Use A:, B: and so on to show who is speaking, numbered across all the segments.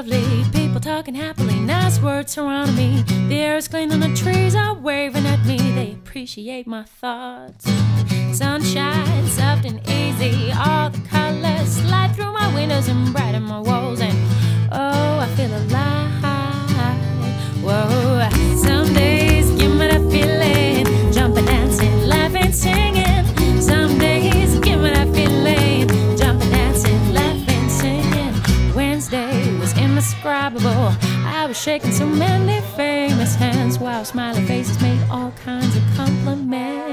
A: lovely. People talking happily, nice words surround me. The air is clean and the trees are waving at me. They appreciate my thoughts. Sunshine, soft and easy. All the colors slide through my windows and brighten my walls. And oh, I feel alive. Indescribable. I was shaking so many famous hands while smiling faces made all kinds of compliments.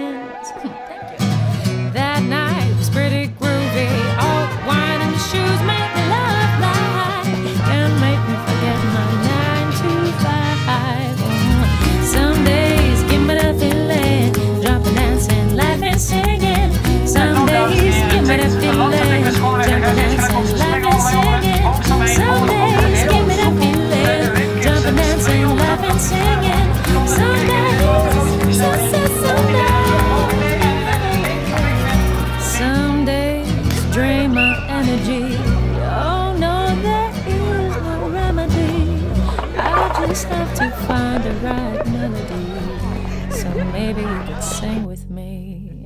A: Drain my energy. Oh no, there is no remedy. I just have to find the right melody. So maybe you could sing with me.